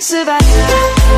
survive